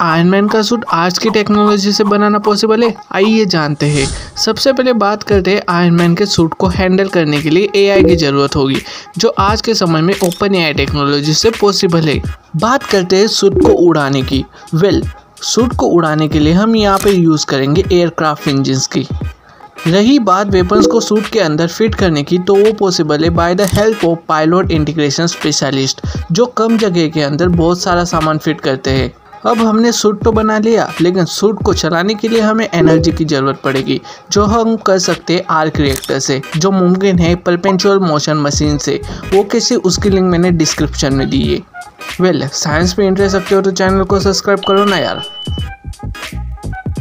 Iron man का suit आज की टेक्नोलॉजी से बनाना पॉसिबल है? आइए जानते हैं। सबसे पहले बात करते हैं आयरन मैन के सूट को हैंडल करने के लिए एआई की ज़रूरत होगी, जो आज के समय में ओपन एआई टेक्नोलॉजी से पॉसिबल है। बात करते हैं सूट को उड़ाने की। वेल सूट को उड़ाने के लिए हम यहाँ पर यूज़ करेंगे एयरक्राफ्ट इंजिन की। रही बात वेपन्स को सूट के अंदर फिट करने की तो वो पॉसिबल है by the help of pilot integration specialist जो कम जगह के अंदर बहुत सारा सामान फिट करते हैं। अब हमने सूट तो बना लिया, लेकिन सूट को चलाने के लिए हमें एनर्जी की ज़रूरत पड़ेगी, जो हम कर सकते हैं आर्क रिएक्टर से, जो मुमकिन है परपेंचुअल मोशन मशीन से। वो कैसे, उसकी लिंक मैंने डिस्क्रिप्शन में दी है। वेल साइंस में इंटरेस्ट रखते हो तो चैनल को सब्सक्राइब करो ना यार।